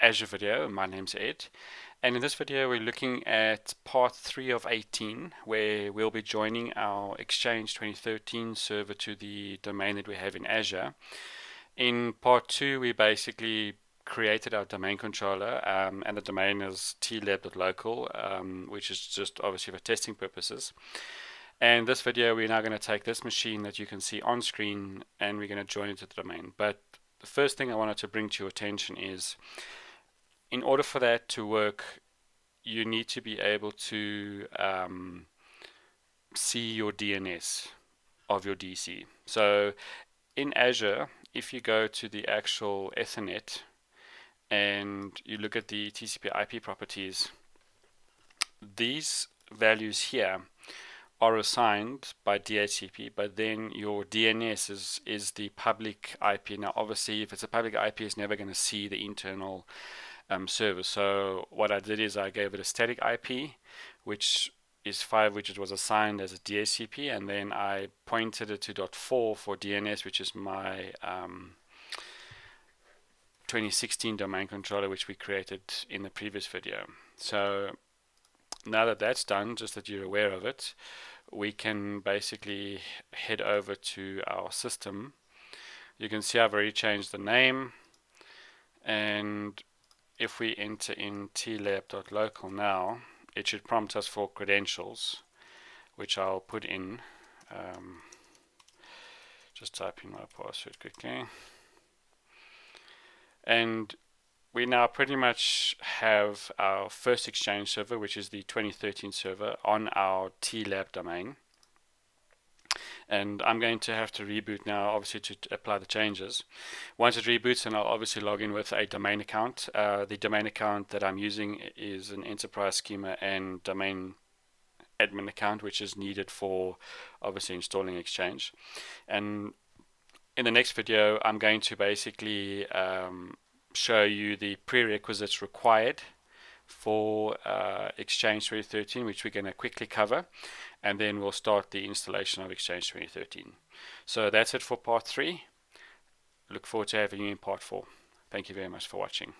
Azure video. My name's Ed. And in this video, we're looking at part 3 of 18, where we'll be joining our Exchange 2013 server to the domain that we have in Azure. In part 2, we basically created our domain controller, um, and the domain is tlab.local, um, which is just obviously for testing purposes. And this video, we're now going to take this machine that you can see on screen, and we're going to join it to the domain. But the first thing I wanted to bring to your attention is in order for that to work, you need to be able to um, see your DNS of your DC. So in Azure, if you go to the actual Ethernet and you look at the TCP IP properties, these values here are assigned by DHCP, but then your DNS is, is the public IP. Now, obviously, if it's a public IP, it's never going to see the internal um, server. So what I did is I gave it a static IP, which is 5, which it was assigned as a DHCP, and then I pointed it to .4 for DNS, which is my um, 2016 domain controller, which we created in the previous video. So now that that's done, just that you're aware of it, we can basically head over to our system. You can see I've already changed the name and if we enter in tlab.local now, it should prompt us for credentials, which I'll put in. Um, just type in my password quickly. And we now pretty much have our first Exchange server, which is the 2013 server, on our TLab domain. And I'm going to have to reboot now, obviously, to apply the changes. Once it reboots, then I'll obviously log in with a domain account. Uh, the domain account that I'm using is an enterprise schema and domain admin account, which is needed for obviously installing Exchange. And in the next video, I'm going to basically um, show you the prerequisites required for uh, Exchange 2013, which we're going to quickly cover, and then we'll start the installation of Exchange 2013. So that's it for part three. Look forward to having you in part four. Thank you very much for watching.